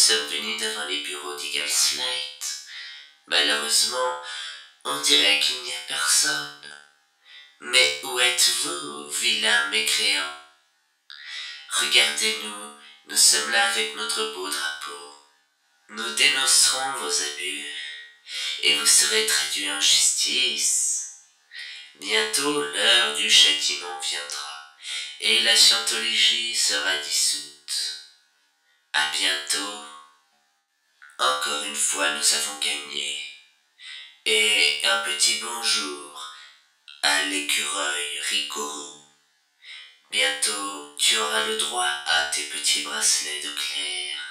sommes venus devant les bureaux d'Eagle Slate. Malheureusement, on dirait qu'il n'y a personne. Mais où êtes-vous, vilain mécréant? Regardez-nous, nous sommes là avec notre beau drapeau. Nous dénoncerons vos abus, et vous serez traduits en justice. Bientôt l'heure du châtiment viendra, et la scientologie sera dissoute. À bientôt. Encore une fois, nous avons gagné. Et un petit bonjour à l'écureuil Ricorou. Bientôt, tu auras le droit à tes petits bracelets de clair.